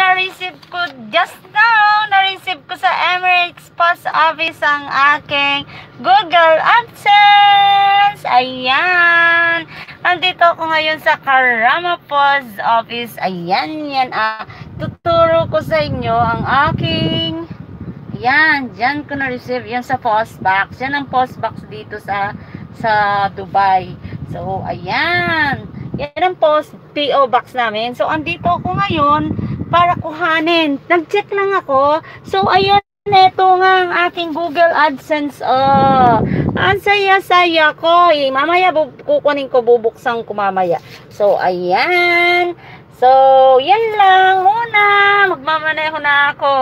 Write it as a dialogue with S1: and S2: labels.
S1: na-receive ko just now, na-receive ko sa Emirates Post Office ang aking Google AdSense. Ayan. Nandito ako ngayon sa Karama Post Office. Ayan, yan. Ah, tuturo ko sa inyo ang aking yan, dyan ko na-receive yan sa post box. Yan ang post box dito sa sa Dubai. So, ayan. Yan ang post PO box namin. So, andito ako ngayon para kuhanin. Nag-check lang ako. So, ayun. Ito nga ang aking Google AdSense. Oh, ang saya-saya ko. Eh, mamaya kukunin ko, bubuksan ko mamaya. So, ayan. So, yan lang muna. Magmamaneho na ako.